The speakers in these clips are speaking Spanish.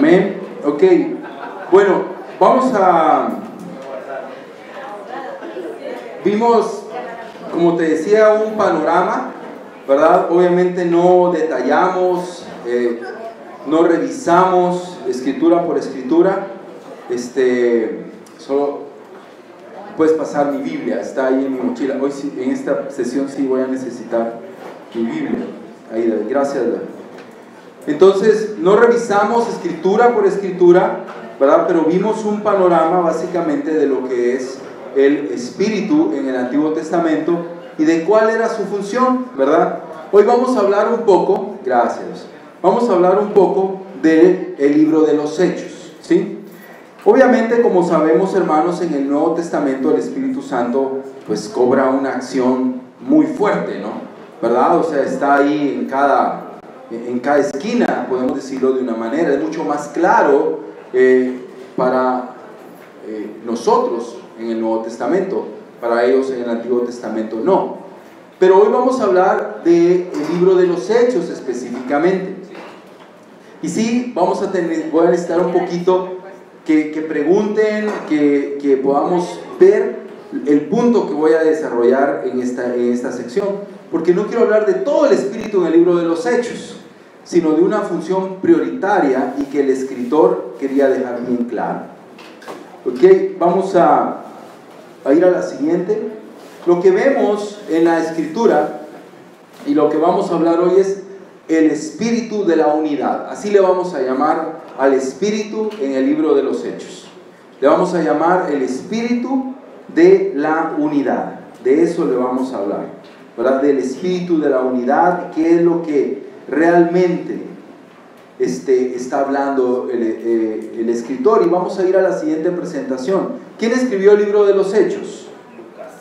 Amén. Ok. Bueno, vamos a... Vimos, como te decía, un panorama, ¿verdad? Obviamente no detallamos, eh, no revisamos escritura por escritura. Este, solo puedes pasar mi Biblia, está ahí en mi mochila. Hoy en esta sesión sí voy a necesitar mi Biblia. Ahí, gracias. Entonces, no revisamos escritura por escritura, ¿verdad? Pero vimos un panorama básicamente de lo que es el Espíritu en el Antiguo Testamento y de cuál era su función, ¿verdad? Hoy vamos a hablar un poco, gracias, vamos a hablar un poco del el libro de los Hechos, ¿sí? Obviamente, como sabemos, hermanos, en el Nuevo Testamento el Espíritu Santo pues cobra una acción muy fuerte, ¿no? ¿Verdad? O sea, está ahí en cada, en cada esquina, podemos decirlo de una manera, es mucho más claro eh, para eh, nosotros en el Nuevo Testamento, para ellos en el Antiguo Testamento no. Pero hoy vamos a hablar del libro de los Hechos específicamente. Y sí, vamos a tener, voy a necesitar un poquito que, pregunten, que, que, podamos ver el punto que voy a desarrollar en esta, en esta sección, porque no quiero hablar de todo el espíritu en el libro de los hechos, sino de una función prioritaria y que el escritor quería dejar bien claro. Ok, vamos a, ir a la siguiente. Lo que vemos en la escritura y lo que vamos a hablar hoy es el espíritu de la unidad. Así le vamos a llamar al Espíritu en el libro de los Hechos. Le vamos a llamar el Espíritu de la unidad. De eso le vamos a hablar. ¿verdad? Del Espíritu de la unidad, qué es lo que realmente este, está hablando el, eh, el, escritor. Y vamos a ir a la siguiente presentación. ¿Quién escribió el libro de los Hechos? Lucas.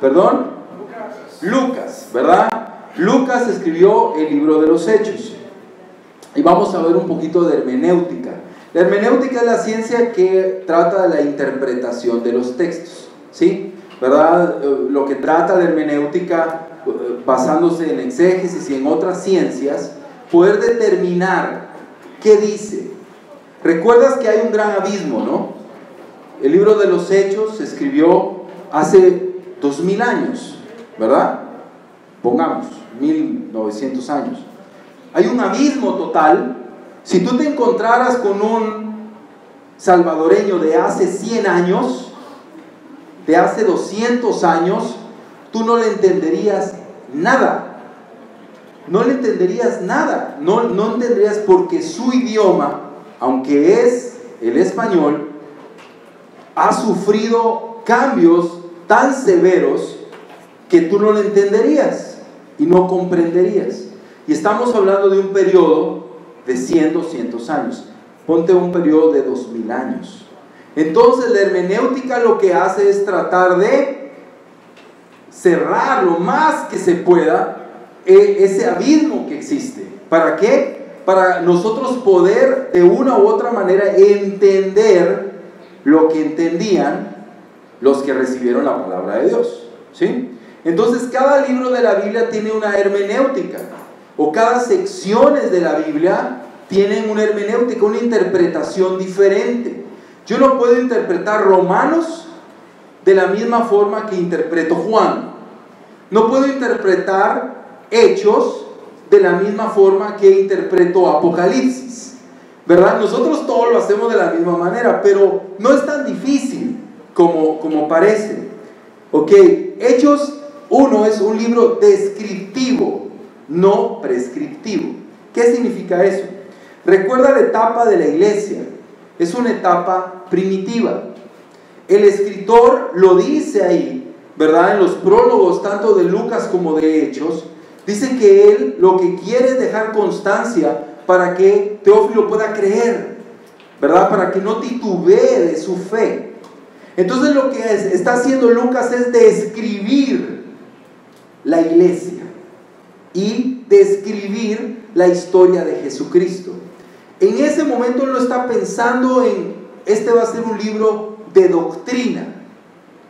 ¿Perdón? Lucas. Lucas, ¿verdad? Lucas escribió el libro de los Hechos. Y vamos a ver un poquito de hermenéutica. La hermenéutica es la ciencia que trata de la interpretación de los textos, ¿sí? ¿Verdad? Eh, lo que trata la hermenéutica, basándose en exégesis y en otras ciencias, poder determinar qué dice. Recuerdas que hay un gran abismo, ¿no? El libro de los Hechos se escribió hace dos mil años, ¿verdad? Pongamos, 1900 años. Hay un abismo total. Si tú te encontraras con un salvadoreño de hace 100 años, de hace 200 años, tú no le entenderías nada. No le entenderías nada. No, no entenderías porque su idioma, aunque es el español, ha sufrido cambios tan severos que tú no le entenderías y no comprenderías. Y estamos hablando de un periodo de 100, 200 años. Ponte un periodo de 2000 años. Entonces la hermenéutica lo que hace es tratar de cerrar lo más que se pueda e, ese abismo que existe. ¿Para qué? Para nosotros poder de una u otra manera entender lo que entendían los que recibieron la palabra de Dios. ¿Sí? Entonces cada libro de la Biblia tiene una hermenéutica o cada secciones de la Biblia tienen una hermenéutica, una interpretación diferente. Yo no puedo interpretar Romanos de la misma forma que interpreto Juan. No puedo interpretar Hechos de la misma forma que interpreto Apocalipsis. ¿Verdad? Nosotros todos lo hacemos de la misma manera, pero no es tan difícil como, como parece. Ok, Hechos 1 es un libro descriptivo no prescriptivo. ¿Qué significa eso? Recuerda la etapa de la iglesia. Es una etapa primitiva. El escritor lo dice ahí, ¿verdad? En los prólogos tanto de Lucas como de Hechos, dice que él lo que quiere es dejar constancia para que Teófilo pueda creer, ¿verdad? Para que no titubee de su fe. Entonces lo que está haciendo Lucas es describir la iglesia y describir la historia de Jesucristo. En ese momento él no está pensando en, este va a ser un libro de doctrina,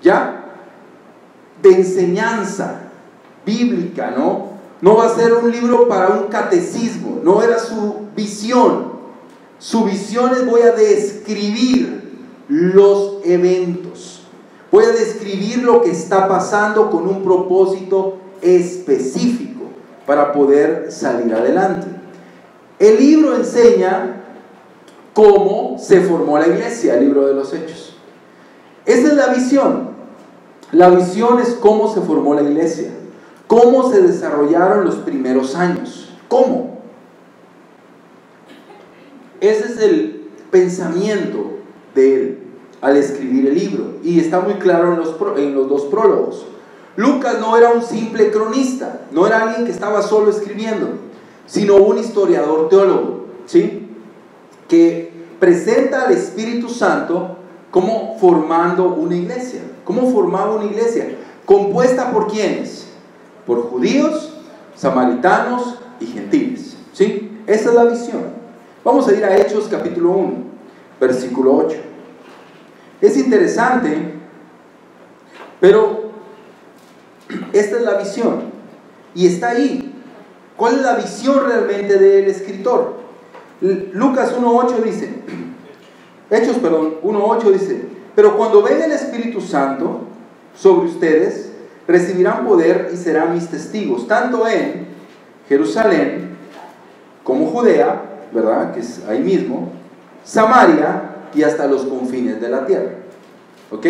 ¿ya? De enseñanza bíblica, ¿no? No va a ser un libro para un catecismo, no era su visión. Su visión es voy a describir los eventos. Voy a describir lo que está pasando con un propósito específico para poder salir adelante. El libro enseña cómo se formó la iglesia, el libro de los hechos. Esa es la visión. La visión es cómo se formó la iglesia, cómo se desarrollaron los primeros años, cómo. Ese es el pensamiento de él al escribir el libro y está muy claro en los, en los dos prólogos. Lucas no era un simple cronista, no era alguien que estaba solo escribiendo, sino un historiador teólogo, ¿sí? Que presenta al Espíritu Santo como formando una iglesia. ¿Cómo formaba una iglesia? Compuesta por quiénes? Por judíos, samaritanos y gentiles. ¿Sí? Esa es la visión. Vamos a ir a Hechos capítulo 1, versículo 8. Es interesante, pero esta es la visión. Y está ahí. ¿Cuál es la visión realmente del escritor? Lucas 1.8 dice, Hechos, perdón, 1.8 dice, pero cuando venga el Espíritu Santo sobre ustedes, recibirán poder y serán mis testigos, tanto en Jerusalén como Judea, ¿verdad? Que es ahí mismo, Samaria y hasta los confines de la tierra. ¿Ok?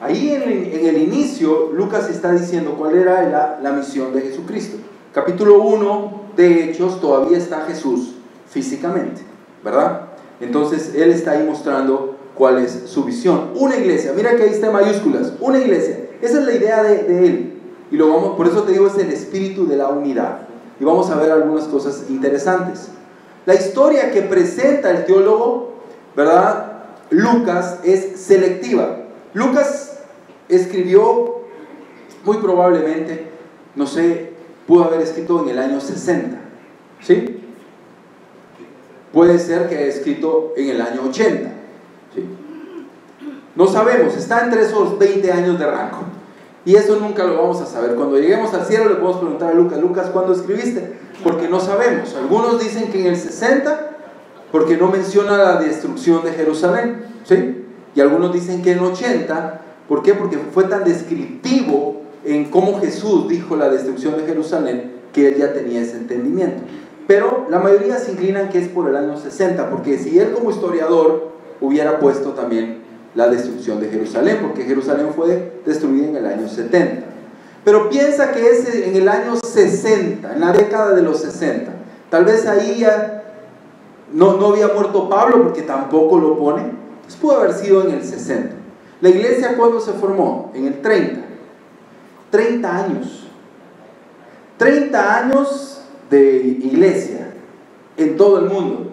Ahí en, el inicio, Lucas está diciendo cuál era la, la misión de Jesucristo. Capítulo 1 de Hechos, todavía está Jesús físicamente, ¿verdad? Entonces, él está ahí mostrando cuál es su visión. Una iglesia, mira que ahí está en mayúsculas, una iglesia. Esa es la idea de, él. Y lo vamos, por eso te digo, es el espíritu de la unidad. Y vamos a ver algunas cosas interesantes. La historia que presenta el teólogo, ¿verdad? Lucas es selectiva. Lucas escribió muy probablemente, no sé, pudo haber escrito en el año 60. ¿Sí? Puede ser que haya escrito en el año 80. No sabemos, está entre esos 20 años de rango. Y eso nunca lo vamos a saber. Cuando lleguemos al cielo le podemos preguntar a Lucas, Lucas, ¿cuándo escribiste? Porque no sabemos. Algunos dicen que en el 60, porque no menciona la destrucción de Jerusalén. ¿sí? Y algunos dicen que en 80, ¿por qué? Porque fue tan descriptivo en cómo Jesús dijo la destrucción de Jerusalén que él ya tenía ese entendimiento. Pero la mayoría se inclinan que es por el año 60, porque si él como historiador hubiera puesto también la destrucción de Jerusalén, porque Jerusalén fue destruida en el año 70. Pero piensa que es en el año 60, en la década de los 60. Tal vez ahí ya no, no había muerto Pablo, porque tampoco lo pone. Pues pudo haber sido en el 60. La iglesia, ¿cuándo se formó? En el 30. 30 años. 30 años de iglesia en todo el mundo,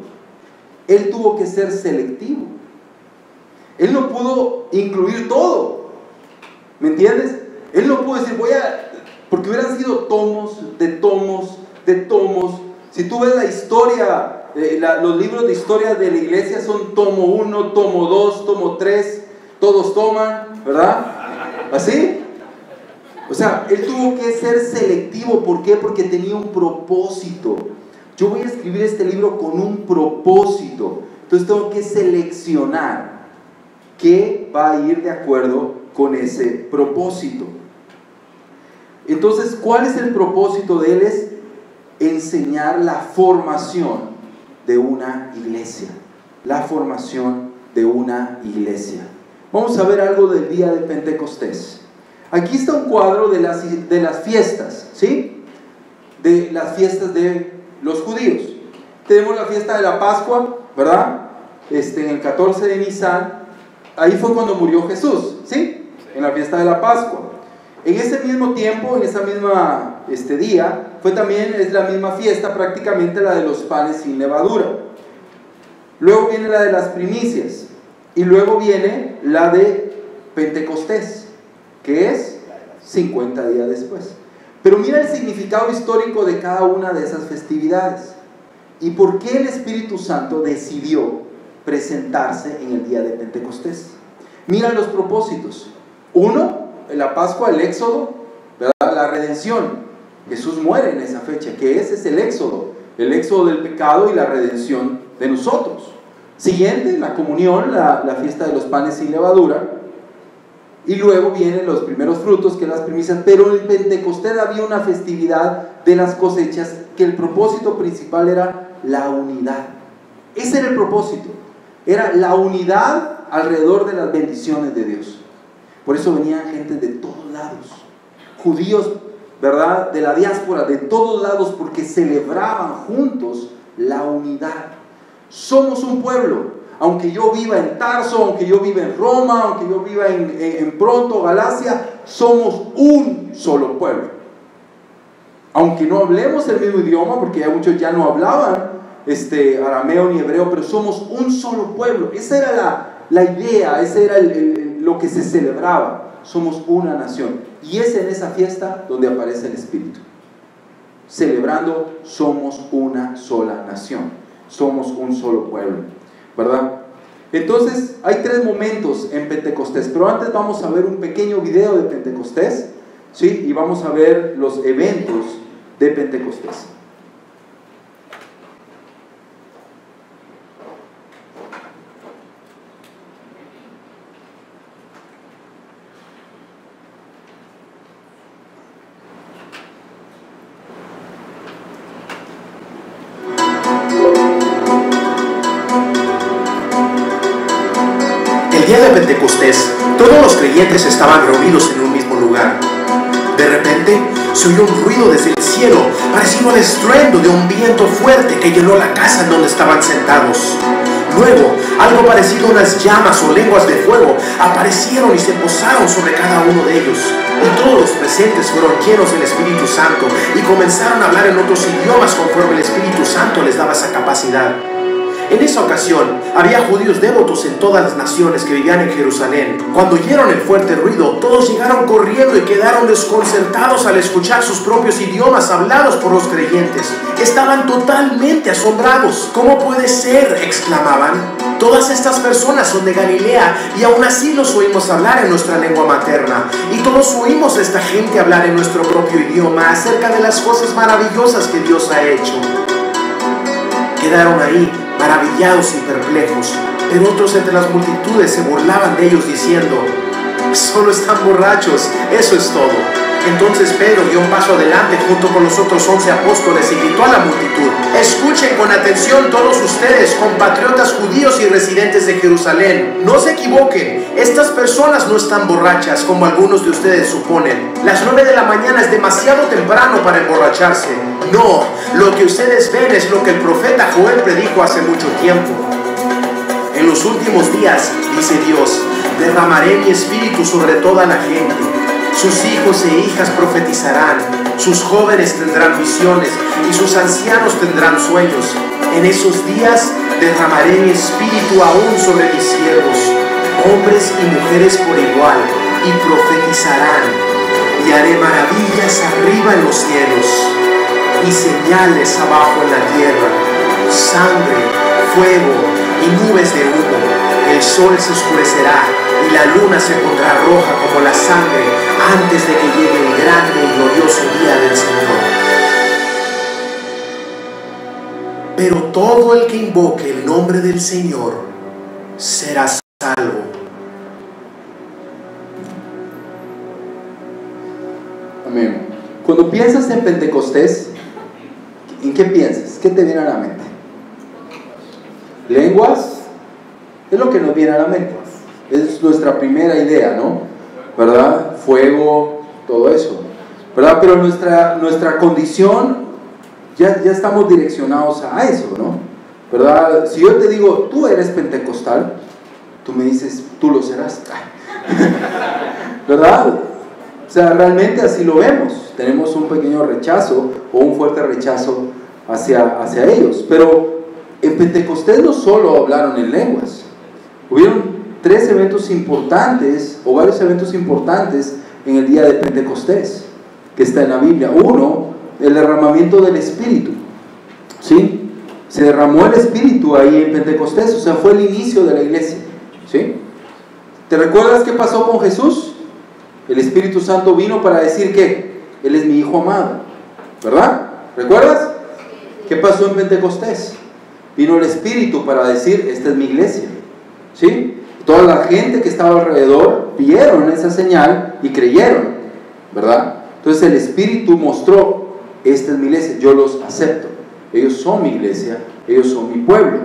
él tuvo que ser selectivo. Él no pudo incluir todo. ¿Me entiendes? Él no pudo decir, voy a, porque hubieran sido tomos, de tomos, de tomos. Si tú ves la historia, eh, los libros de historia de la iglesia son tomo 1, tomo 2, tomo 3, todos toman, ¿verdad? ¿Así? O sea, él tuvo que ser selectivo. ¿Por qué? Porque tenía un propósito. Yo voy a escribir este libro con un propósito. Entonces tengo que seleccionar qué va a ir de acuerdo con ese propósito. Entonces, ¿cuál es el propósito de él? Es enseñar la formación de una iglesia. La formación de una iglesia. Vamos a ver algo del día de Pentecostés. Aquí está un cuadro de las, de las fiestas, ¿sí? De las fiestas de los judíos. Tenemos la fiesta de la Pascua, ¿verdad? Este, en el 14 de Nisan, ahí fue cuando murió Jesús, ¿sí? En la fiesta de la Pascua. En ese mismo tiempo, en ese mismo este día, fue también, es la misma fiesta prácticamente la de los panes sin levadura. Luego viene la de las primicias. Y luego viene la de Pentecostés que es 50 días después. Pero mira el significado histórico de cada una de esas festividades. ¿Y por qué el Espíritu Santo decidió presentarse en el día de Pentecostés? Mira los propósitos. Uno, la Pascua, el Éxodo, la redención. Jesús muere en esa fecha, que ese es el Éxodo, el Éxodo del pecado y la redención de nosotros. Siguiente, la comunión, la, la fiesta de los panes sin levadura. Y luego vienen los primeros frutos, que las primicias. Pero en Pentecostés había una festividad de las cosechas que el propósito principal era la unidad. Ese era el propósito. Era la unidad alrededor de las bendiciones de Dios. Por eso venían gente de todos lados. Judíos, ¿verdad? De la diáspora, de todos lados, porque celebraban juntos la unidad. Somos un pueblo. Aunque yo viva en Tarso, aunque yo viva en Roma, aunque yo viva en, Pronto, Galacia, somos un solo pueblo. Aunque no hablemos el mismo idioma, porque ya muchos ya no hablaban este, arameo ni hebreo, pero somos un solo pueblo. Esa era la, idea, ese era lo que se celebraba. Somos una nación. Y es en esa fiesta donde aparece el Espíritu. Celebrando, somos una sola nación. Somos un solo pueblo. Entonces, hay tres momentos en Pentecostés, pero antes vamos a ver un pequeño video de Pentecostés, ¿sí? Y vamos a ver los eventos de Pentecostés. Estaban reunidos en un mismo lugar. De repente se oyó un ruido desde el cielo, parecido al estruendo de un viento fuerte que llenó la casa en donde estaban sentados. Luego, algo parecido a unas llamas o lenguas de fuego aparecieron y se posaron sobre cada uno de ellos. Y todos los presentes fueron llenos del Espíritu Santo y comenzaron a hablar en otros idiomas conforme el Espíritu Santo les daba esa capacidad. En esa ocasión había judíos devotos en todas las naciones que vivían en Jerusalén. Cuando oyeron el fuerte ruido, todos llegaron corriendo y quedaron desconcertados al escuchar sus propios idiomas hablados por los creyentes. Estaban totalmente asombrados. ¿Cómo puede ser? exclamaban. Todas estas personas son de Galilea y aún así los oímos hablar en nuestra lengua materna. Y todos oímos a esta gente hablar en nuestro propio idioma acerca de las cosas maravillosas que Dios ha hecho. Quedaron ahí maravillados y perplejos, pero otros entre las multitudes se burlaban de ellos diciendo, solo están borrachos, eso es todo. Entonces Pedro dio un paso adelante junto con los otros once apóstoles y gritó a la multitud, escuchen con atención todos ustedes, compatriotas judíos y residentes de Jerusalén, no se equivoquen, estas personas no están borrachas como algunos de ustedes suponen. Las nueve de la mañana es demasiado temprano para emborracharse. No, lo que ustedes ven es lo que el profeta Joel predijo hace mucho tiempo. En los últimos días, dice Dios, derramaré mi espíritu sobre toda la gente sus hijos e hijas profetizarán, sus jóvenes tendrán visiones y sus ancianos tendrán sueños. En esos días derramaré mi espíritu aún sobre mis siervos, hombres y mujeres por igual, y profetizarán, y haré maravillas arriba en los cielos, y señales abajo en la tierra, sangre, fuego y nubes de humo. El sol se oscurecerá y la luna se pondrá roja como la sangre antes de que llegue el grande y glorioso día del Señor. Pero todo el que invoque el nombre del Señor será salvo. Amén. Cuando piensas en Pentecostés, ¿en qué piensas? ¿Qué te viene a la mente? Lenguas es lo que nos viene a la mente. Es nuestra primera idea, ¿no? ¿verdad? Fuego, todo eso, ¿verdad? Pero nuestra, nuestra condición, ya, ya estamos direccionados a eso, ¿no? ¿Verdad? Si yo te digo, tú eres pentecostal, tú me dices, tú lo serás. ¿Verdad? O sea, realmente así lo vemos. Tenemos un pequeño rechazo o un fuerte rechazo hacia, hacia ellos. Pero en Pentecostés no solo hablaron en lenguas, hubieron tres eventos importantes o varios eventos importantes en el día de Pentecostés, que está en la Biblia. Uno, el derramamiento del Espíritu. ¿Sí? Se derramó el Espíritu ahí en Pentecostés, o sea, fue el inicio de la iglesia. ¿Sí? ¿Te recuerdas qué pasó con Jesús? El Espíritu Santo vino para decir que Él es mi Hijo amado. ¿Verdad? ¿Recuerdas? ¿Qué pasó en Pentecostés? Vino el Espíritu para decir, esta es mi iglesia. ¿Sí? Toda la gente que estaba alrededor vieron esa señal y creyeron, ¿verdad? Entonces el Espíritu mostró, esta es mi iglesia, yo los acepto. Ellos son mi iglesia, ellos son mi pueblo.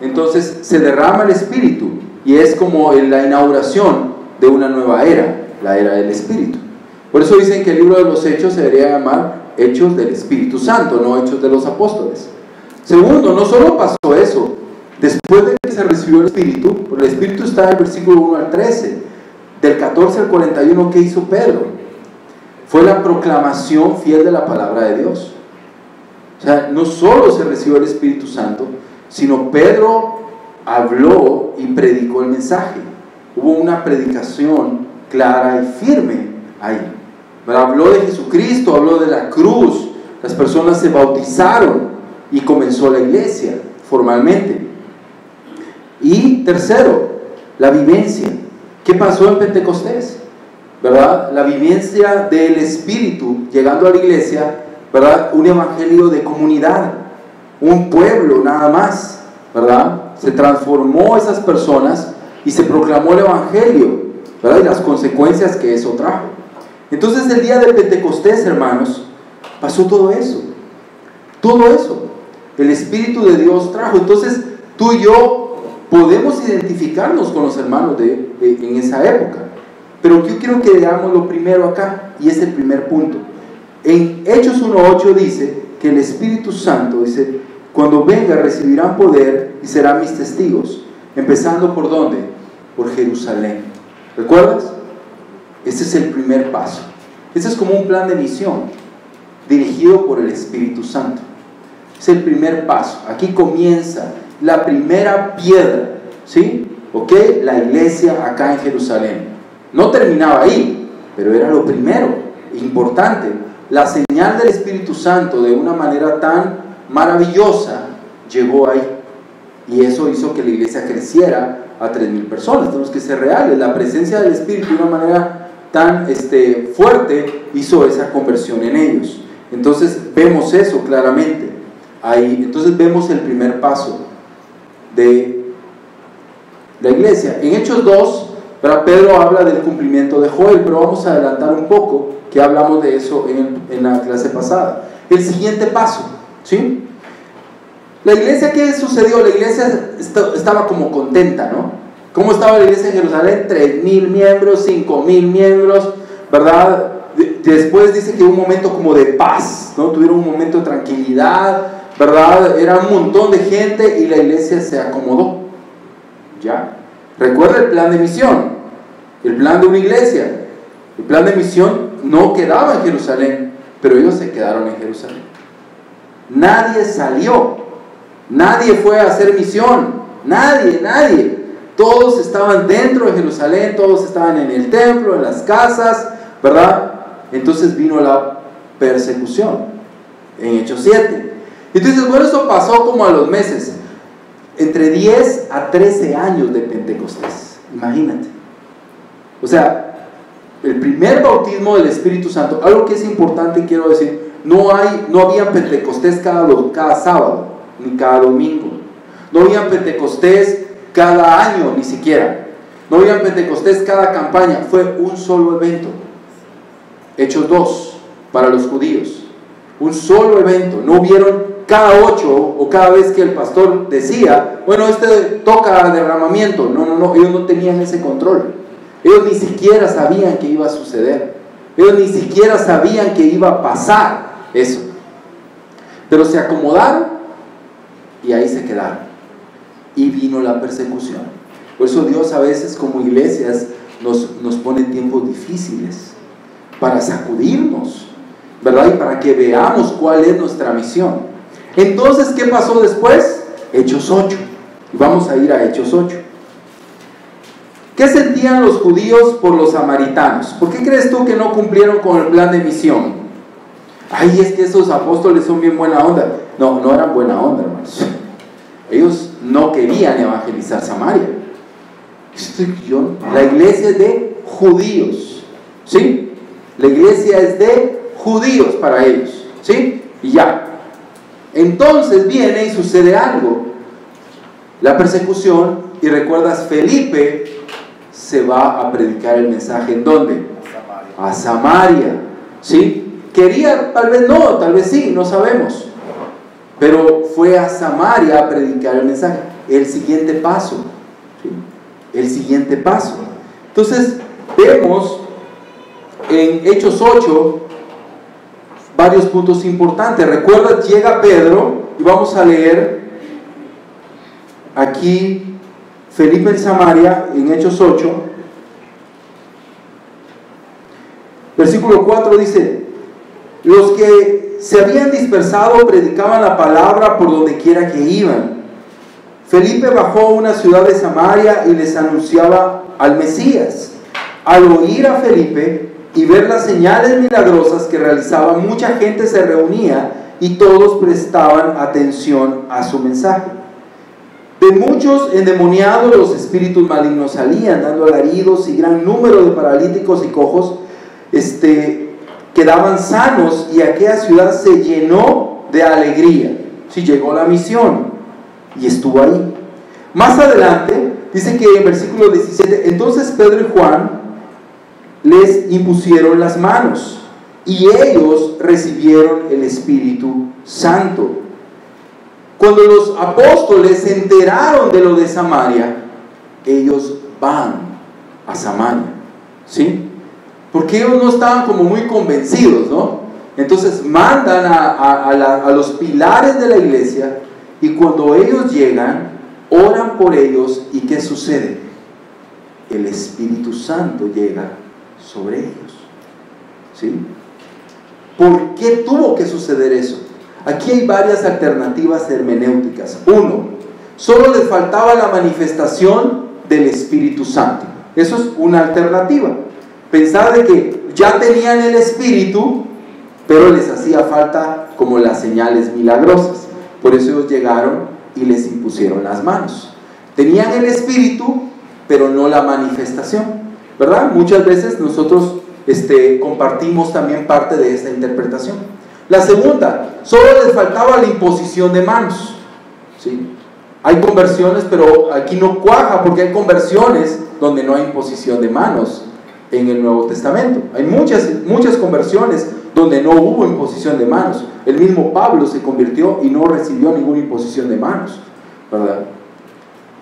Entonces se derrama el Espíritu y es como la inauguración de una nueva era, la era del Espíritu. Por eso dicen que el libro de los Hechos se debería llamar Hechos del Espíritu Santo, no Hechos de los Apóstoles. Segundo, no solo pasó eso, después de que se recibió el Espíritu, el Espíritu está en el versículo 1 al 13, del 14 al 41, ¿qué hizo Pedro? Fue la proclamación fiel de la palabra de Dios. O sea, no solo se recibió el Espíritu Santo, sino Pedro habló y predicó el mensaje. Hubo una predicación clara y firme ahí. Habló de Jesucristo, habló de la cruz, las personas se bautizaron y comenzó la iglesia formalmente. Y tercero, la vivencia. ¿Qué pasó en Pentecostés? ¿Verdad? La vivencia del Espíritu llegando a la iglesia, ¿verdad? Un evangelio de comunidad, un pueblo nada más, ¿verdad? Se transformó esas personas y se proclamó el evangelio, ¿verdad? Y las consecuencias que eso trajo. Entonces el día de Pentecostés, hermanos, pasó todo eso. Todo eso. El Espíritu de Dios trajo. Entonces tú y yo podemos identificarnos con los hermanos de, en esa época. Pero yo quiero que veamos lo primero acá, y es el primer punto. En Hechos 1.8 dice que el Espíritu Santo, dice, cuando venga recibirán poder y serán mis testigos. Empezando por dónde? Por Jerusalén. ¿Recuerdas? Ese es el primer paso. Ese es como un plan de misión dirigido por el Espíritu Santo. Es el primer paso. Aquí comienza la primera piedra, ¿sí? ¿Ok? La iglesia acá en Jerusalén. No terminaba ahí, pero era lo primero, importante. La señal del Espíritu Santo de una manera tan maravillosa llegó ahí. Y eso hizo que la iglesia creciera a 3.000 personas. Tenemos que ser reales. La presencia del Espíritu de una manera tan este, fuerte hizo esa conversión en ellos. Entonces vemos eso claramente. Ahí, entonces vemos el primer paso de la iglesia. En Hechos 2, Pedro habla del cumplimiento de Joel, pero vamos a adelantar un poco, que hablamos de eso en, en la clase pasada. El siguiente paso, ¿sí? La iglesia, ¿qué sucedió? La iglesia estaba como contenta, ¿no? ¿Cómo estaba la iglesia en Jerusalén? Tres mil miembros, cinco mil miembros, ¿verdad? Después dice que hubo un momento como de paz, ¿no? Tuvieron un momento de tranquilidad, ¿verdad? Era un montón de gente y la iglesia se acomodó. ¿Ya? Recuerda el plan de misión, el plan de una iglesia. El plan de misión no quedaba en Jerusalén, pero ellos se quedaron en Jerusalén. Nadie salió, nadie fue a hacer misión, nadie, nadie. Todos estaban dentro de Jerusalén, todos estaban en el templo, en las casas, ¿verdad? Entonces vino la persecución en Hechos 7. Entonces, bueno, eso pasó como a los meses, entre 10 a 13 años de Pentecostés, imagínate. O sea, el primer bautismo del Espíritu Santo, algo que es importante quiero decir, no, hay, no había Pentecostés cada, cada sábado, ni cada domingo. No había Pentecostés cada año ni siquiera. No había Pentecostés cada campaña, fue un solo evento. Hechos dos para los judíos. Un solo evento. No hubieron cada ocho o cada vez que el pastor decía, bueno, este toca derramamiento. No, no, no, ellos no tenían ese control. Ellos ni siquiera sabían que iba a suceder. Ellos ni siquiera sabían que iba a pasar eso. Pero se acomodaron y ahí se quedaron y vino la persecución. Por eso Dios a veces como iglesias nos, nos pone tiempos difíciles para sacudirnos, ¿verdad? Y para que veamos cuál es nuestra misión. Entonces, ¿qué pasó después? Hechos 8. Vamos a ir a Hechos 8. ¿Qué sentían los judíos por los samaritanos? ¿Por qué crees tú que no cumplieron con el plan de misión? Ay, es que esos apóstoles son bien buena onda. No, no eran buena onda, hermanos. Ellos no querían evangelizar Samaria. La iglesia es de judíos. ¿Sí? La iglesia es de judíos para ellos. ¿Sí? Y ya. Entonces viene y sucede algo. la persecución y recuerdas, Felipe se va a predicar el mensaje en dónde? A Samaria. ¿Sí? Quería, tal vez no, tal vez sí, no sabemos. Pero fue a Samaria a predicar el mensaje. El siguiente paso. El siguiente paso. Entonces, vemos en Hechos 8 varios puntos importantes. Recuerda, llega Pedro y vamos a leer aquí Felipe en Samaria, en Hechos 8. Versículo 4 dice, los que se habían dispersado predicaban la palabra por donde quiera que iban. Felipe bajó a una ciudad de Samaria y les anunciaba al Mesías. Al oír a Felipe y ver las señales milagrosas que realizaba, mucha gente se reunía y todos prestaban atención a su mensaje. De muchos endemoniados los espíritus malignos salían, dando alaridos y gran número de paralíticos y cojos este, quedaban sanos y aquella ciudad se llenó de alegría. Si llegó la misión y estuvo ahí. Más adelante dice que en versículo 17, entonces Pedro y Juan les impusieron las manos y ellos recibieron el Espíritu Santo. Cuando los apóstoles se enteraron de lo de Samaria, ellos van a Samaria, ¿sí? Porque ellos no estaban como muy convencidos, ¿no? Entonces mandan a, a los pilares de la iglesia y cuando ellos llegan, oran por ellos y ¿qué sucede? El Espíritu Santo llega sobre ellos. ¿Sí? ¿Por qué tuvo que suceder eso? Aquí hay varias alternativas hermenéuticas. Uno, solo les faltaba la manifestación del Espíritu Santo. Eso es una alternativa. Pensar de que ya tenían el Espíritu, pero les hacía falta como las señales milagrosas. Por eso ellos llegaron y les impusieron las manos. Tenían el Espíritu, pero no la manifestación. ¿Verdad? Muchas veces nosotros este, compartimos también parte de esta interpretación. La segunda, solo les faltaba la imposición de manos. ¿sí? Hay conversiones, pero aquí no cuaja porque hay conversiones donde no hay imposición de manos en el Nuevo Testamento. Hay muchas, muchas conversiones donde no hubo imposición de manos. El mismo Pablo se convirtió y no recibió ninguna imposición de manos. ¿verdad?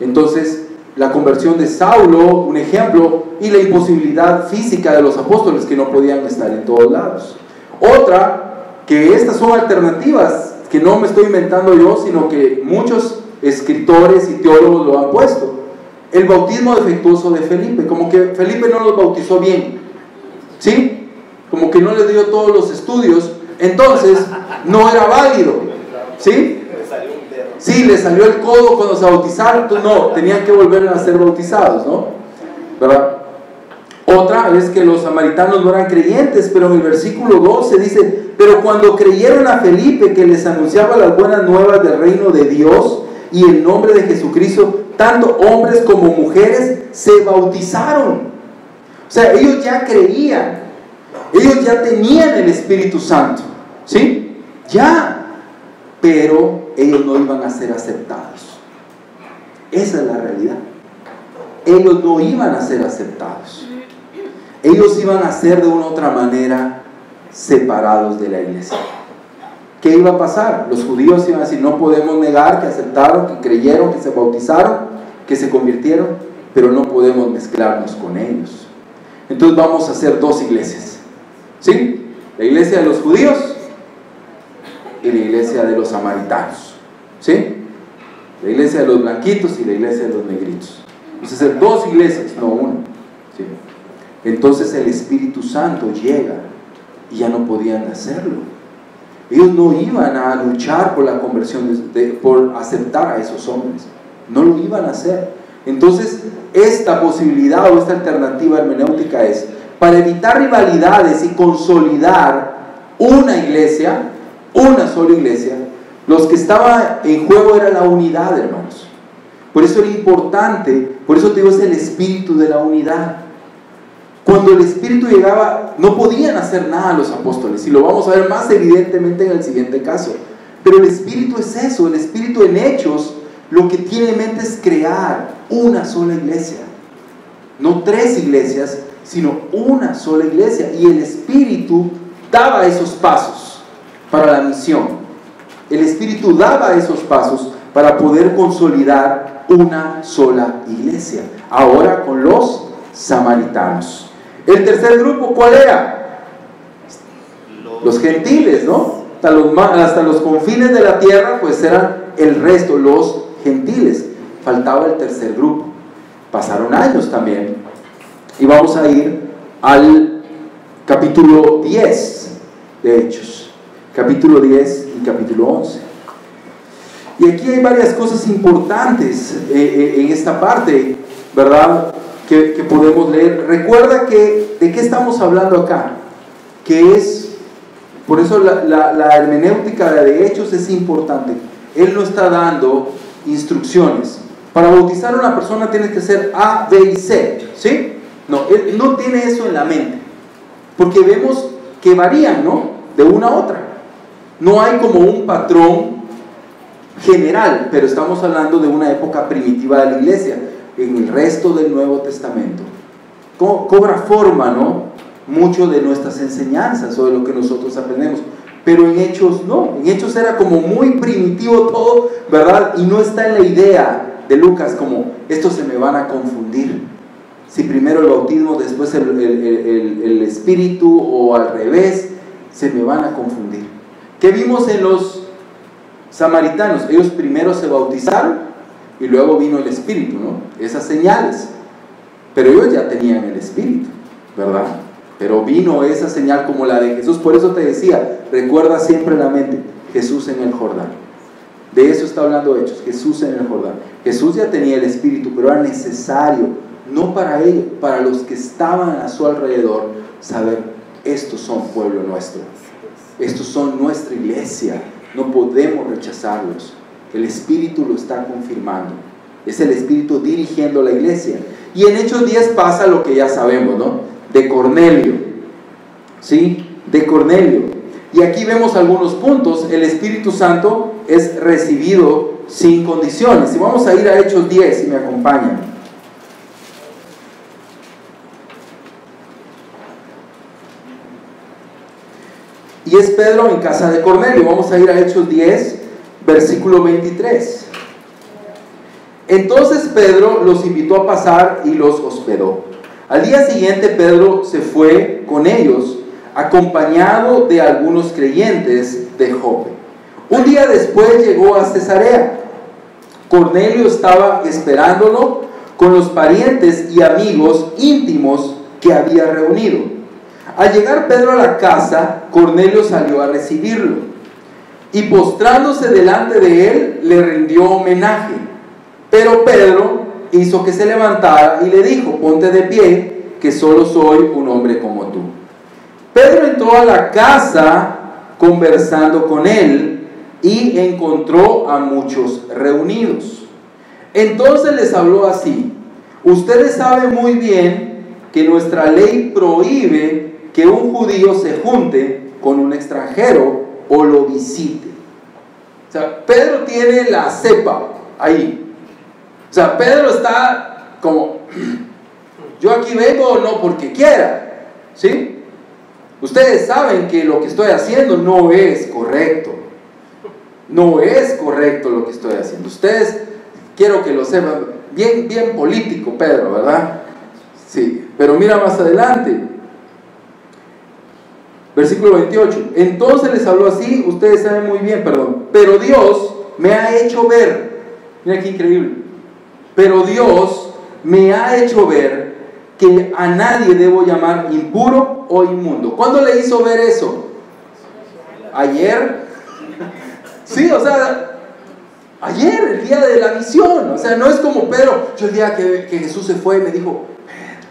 Entonces, la conversión de Saulo, un ejemplo, y la imposibilidad física de los apóstoles que no podían estar en todos lados. Otra que estas son alternativas que no me estoy inventando yo, sino que muchos escritores y teólogos lo han puesto. El bautismo defectuoso de Felipe, como que Felipe no los bautizó bien, ¿sí? Como que no le dio todos los estudios, entonces no era válido, ¿sí? Sí, le salió el codo cuando se bautizaron, entonces no, tenían que volver a ser bautizados, ¿no? ¿Verdad? Otra es que los samaritanos no eran creyentes, pero en el versículo 12 dice, pero cuando creyeron a Felipe que les anunciaba las buenas nuevas del reino de Dios y el nombre de Jesucristo, tanto hombres como mujeres se bautizaron. O sea, ellos ya creían, ellos ya tenían el Espíritu Santo, ¿sí? Ya, pero ellos no iban a ser aceptados. Esa es la realidad. Ellos no iban a ser aceptados ellos iban a ser de una otra manera separados de la iglesia. ¿Qué iba a pasar? Los judíos iban a decir, no podemos negar que aceptaron, que creyeron, que se bautizaron, que se convirtieron, pero no podemos mezclarnos con ellos. Entonces vamos a hacer dos iglesias. ¿Sí? La iglesia de los judíos y la iglesia de los samaritanos. ¿Sí? La iglesia de los blanquitos y la iglesia de los negritos. Hacer dos iglesias, no una. Entonces el Espíritu Santo llega y ya no podían hacerlo. Ellos no iban a luchar por la conversión, por aceptar a esos hombres. No lo iban a hacer. Entonces, esta posibilidad o esta alternativa hermenéutica es, para evitar rivalidades y consolidar una iglesia, una sola iglesia, los que estaba en juego era la unidad, hermanos. Por eso era importante, por eso te digo, es el espíritu de la unidad. Cuando el Espíritu llegaba, no podían hacer nada los apóstoles, y lo vamos a ver más evidentemente en el siguiente caso. Pero el Espíritu es eso, el Espíritu en hechos lo que tiene en mente es crear una sola iglesia. No tres iglesias, sino una sola iglesia. Y el Espíritu daba esos pasos para la misión. El Espíritu daba esos pasos para poder consolidar una sola iglesia. Ahora con los samaritanos. El tercer grupo, ¿cuál era? Los gentiles, ¿no? Hasta los, confines de la tierra, pues eran el resto, los gentiles. Faltaba el tercer grupo. Pasaron años también. Y vamos a ir al capítulo 10 de Hechos. Capítulo 10 y capítulo 11. Y aquí hay varias cosas importantes eh, eh, en esta parte, ¿verdad? Que, podemos leer. Recuerda que, ¿de qué estamos hablando acá? Que es, por eso la, hermenéutica de Hechos es importante. Él no está dando instrucciones. Para bautizar a una persona tiene que ser A, B y C, ¿sí? No, él no tiene eso en la mente. Porque vemos que varían, ¿no? De una a otra. No hay como un patrón general, pero estamos hablando de una época primitiva de la iglesia. En el resto del Nuevo Testamento cobra forma, ¿no? Mucho de nuestras enseñanzas o de lo que nosotros aprendemos. Pero en Hechos no, en Hechos era como muy primitivo todo, ¿verdad? Y no está en la idea de Lucas como, estos se me van a confundir. Si primero el bautismo, después el, espíritu o al revés, se me van a confundir. ¿Qué vimos en los samaritanos? Ellos primero se bautizaron y luego vino el espíritu, ¿no? Esas señales. Pero ellos ya tenían el espíritu, ¿verdad? Pero vino esa señal como la de Jesús. Por eso te decía, recuerda siempre en la mente, Jesús en el Jordán. De eso está hablando Hechos, Jesús en el Jordán. Jesús ya tenía el Espíritu, pero era necesario, no para ellos, para los que estaban a su alrededor, saber, estos son pueblo nuestro, estos son nuestra iglesia, no podemos rechazarlos. El Espíritu lo está confirmando. Es el Espíritu dirigiendo la iglesia. Y en Hechos 10 pasa lo que ya sabemos, ¿no? De Cornelio. ¿Sí? De Cornelio. Y aquí vemos algunos puntos. El Espíritu Santo es recibido sin condiciones. Y vamos a ir a Hechos 10, si me acompañan. Y es Pedro en casa de Cornelio. Vamos a ir a Hechos 10, versículo 23. Entonces Pedro los invitó a pasar y los hospedó. Al día siguiente Pedro se fue con ellos, acompañado de algunos creyentes de Jope. Un día después llegó a Cesarea. Cornelio estaba esperándolo con los parientes y amigos íntimos que había reunido. Al llegar Pedro a la casa, Cornelio salió a recibirlo y postrándose delante de él le rindió homenaje. Pero Pedro hizo que se levantara y le dijo, ponte de pie, que solo soy un hombre como tú. Pedro entró a la casa conversando con él y encontró a muchos reunidos. Entonces les habló así, ustedes saben muy bien que nuestra ley prohíbe que un judío se junte con un extranjero o lo visite. O sea, Pedro tiene la cepa ahí. O sea, Pedro está como, yo aquí vengo no porque quiera, ¿sí? Ustedes saben que lo que estoy haciendo no es correcto. No es correcto lo que estoy haciendo. Ustedes, quiero que lo sepan, bien, bien político, Pedro, ¿verdad? Sí, pero mira más adelante. Versículo 28. Entonces les habló así, ustedes saben muy bien, perdón. Pero Dios me ha hecho ver, mira qué increíble. Pero Dios me ha hecho ver que a nadie debo llamar impuro o inmundo. ¿Cuándo le hizo ver eso? Ayer, Sí, o sea, ayer, el día de la visión. O sea, no es como Pedro, yo el día que, Jesús se fue me dijo,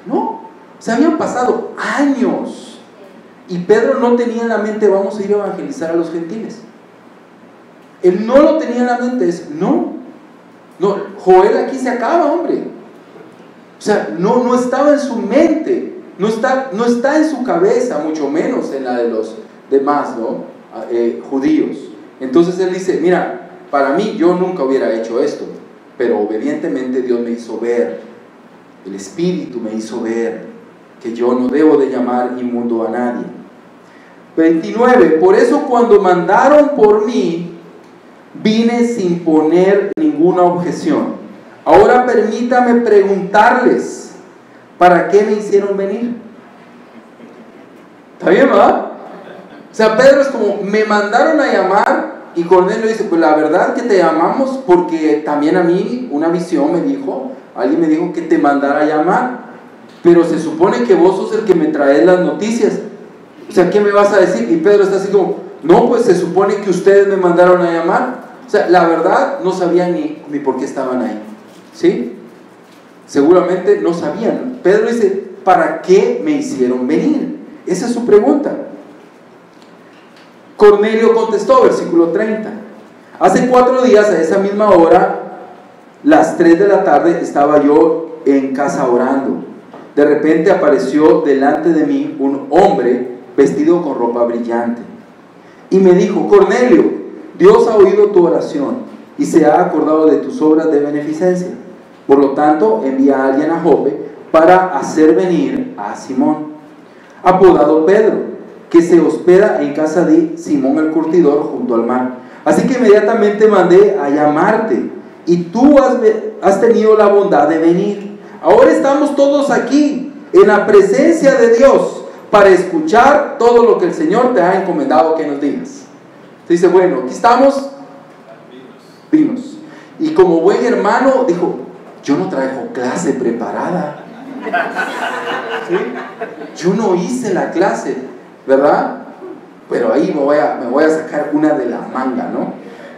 no, o sea, habían pasado años. Y Pedro no tenía en la mente, vamos a ir a evangelizar a los gentiles. Él no lo tenía en la mente, es, no. No, Joel aquí se acaba, hombre. O sea, no, no estaba en su mente, no está, no está en su cabeza, mucho menos en la de los demás, ¿no? Ah, eh, judíos. Entonces él dice, mira, para mí yo nunca hubiera hecho esto. pero obedientemente Dios me hizo ver, el Espíritu me hizo ver que yo no debo de llamar inmundo a nadie. 29. Por eso cuando mandaron por mí, vine sin poner ninguna objeción. Ahora permítame preguntarles, ¿para qué me hicieron venir? ¿Está bien, verdad? O sea, Pedro es como, me mandaron a llamar y Cornelio dice, pues la verdad que te llamamos porque también a mí una visión me dijo, alguien me dijo que te mandara a llamar, pero se supone que vos sos el que me traes las noticias. ¿Qué me vas a decir? Y Pedro está así como, no, pues se supone que ustedes me mandaron a llamar. O sea, la verdad no sabían ni, ni por qué estaban ahí. ¿Sí? Seguramente no sabían. Pedro dice, ¿para qué me hicieron venir? Esa es su pregunta. Cornelio contestó, versículo 30. Hace cuatro días, a esa misma hora, las 3 de la tarde, estaba yo en casa orando. De repente apareció delante de mí un hombre vestido con ropa brillante. Y me dijo, Cornelio, Dios ha oído tu oración y se ha acordado de tus obras de beneficencia. Por lo tanto, envía a alguien a Jope para hacer venir a Simón, apodado Pedro que se hospeda en casa de Simón el curtidor junto al mar. Así que inmediatamente mandé a llamarte y tú has, has tenido la bondad de venir. Ahora estamos todos aquí en la presencia de Dios para escuchar todo lo que el Señor te ha encomendado que nos digas. Dice, bueno, aquí estamos, vinos. Y como buen hermano, dijo, yo no traigo clase preparada. Yo no hice la clase. ¿verdad? Pero ahí me voy, a, me voy a sacar una de la manga, ¿no?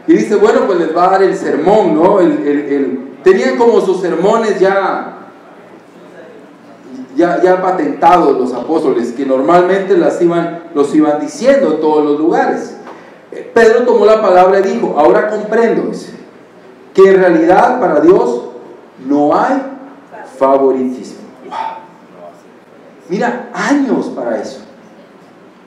Y dice, bueno, pues les va a dar el sermón, ¿no? El, tenían como sus sermones ya, ya, patentados los apóstoles, que normalmente los iban diciendo en todos los lugares. Pedro tomó la palabra y dijo, ahora comprendo, que en realidad para Dios no hay favoritismo. Mira, años para eso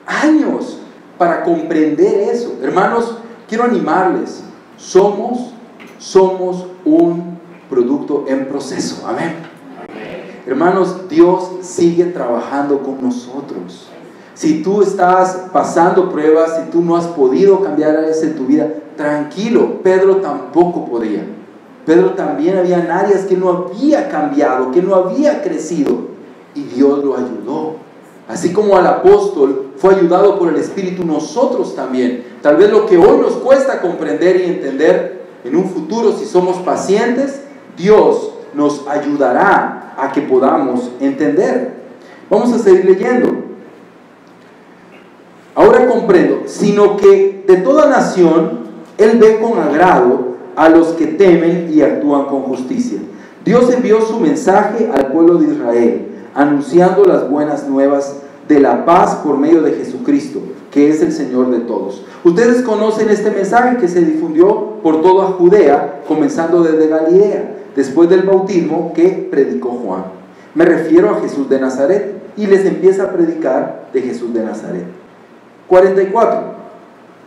años para comprender eso. Hermanos, quiero animarles. Somos, somos un producto en proceso. Amén. Hermanos, Dios sigue trabajando con nosotros. Si tú estás pasando pruebas, si tú no has podido cambiar eso en tu vida, tranquilo, Pedro tampoco podía. Pedro también había áreas que no había cambiado, que no había crecido, y Dios lo ayudó. Así como al apóstol fue ayudado por el Espíritu, nosotros también. Tal vez lo que hoy nos cuesta comprender y entender, en un futuro, si somos pacientes, Dios nos ayudará a que podamos entender. Vamos a seguir leyendo. Ahora comprendo, sino que de toda nación Él ve con agrado a los que temen y actúan con justicia. Dios envió su mensaje al pueblo de Israel anunciando las buenas nuevas de la paz por medio de Jesucristo, que es el Señor de todos. Ustedes conocen este mensaje que se difundió por toda Judea, comenzando desde Galilea, después del bautismo que predicó Juan. Me refiero a Jesús de Nazaret y les empieza a predicar de Jesús de Nazaret. 44.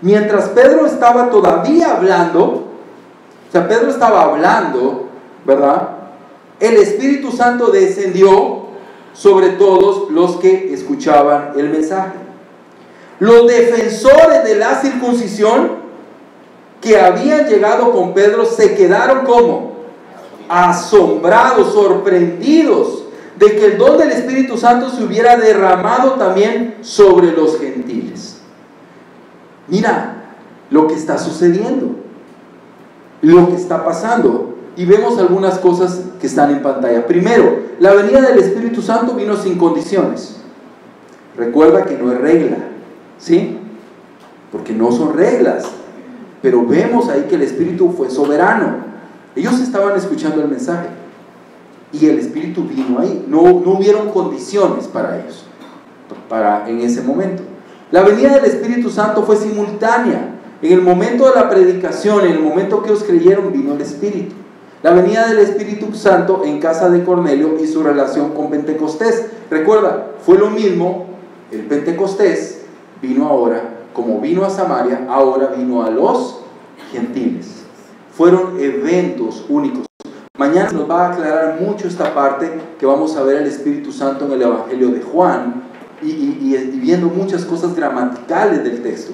Mientras Pedro estaba todavía hablando, o sea, Pedro estaba hablando, ¿verdad? El Espíritu Santo descendió sobre todos los que escuchaban el mensaje. Los defensores de la circuncisión que habían llegado con Pedro se quedaron como asombrados, sorprendidos de que el don del Espíritu Santo se hubiera derramado también sobre los gentiles. Mira lo que está sucediendo, lo que está pasando y vemos algunas cosas que están en pantalla. Primero, la venida del Espíritu Santo vino sin condiciones. Recuerda que no es regla, ¿sí? Porque no son reglas. Pero vemos ahí que el Espíritu fue soberano. Ellos estaban escuchando el mensaje y el Espíritu vino ahí. No, no hubieron condiciones para ellos para, en ese momento. La venida del Espíritu Santo fue simultánea. En el momento de la predicación, en el momento que ellos creyeron, vino el Espíritu. La venida del Espíritu Santo en casa de Cornelio y su relación con Pentecostés. Recuerda, fue lo mismo, el Pentecostés vino ahora, como vino a Samaria, ahora vino a los gentiles. Fueron eventos únicos. Mañana nos va a aclarar mucho esta parte que vamos a ver el Espíritu Santo en el Evangelio de Juan y, viendo muchas cosas gramaticales del texto.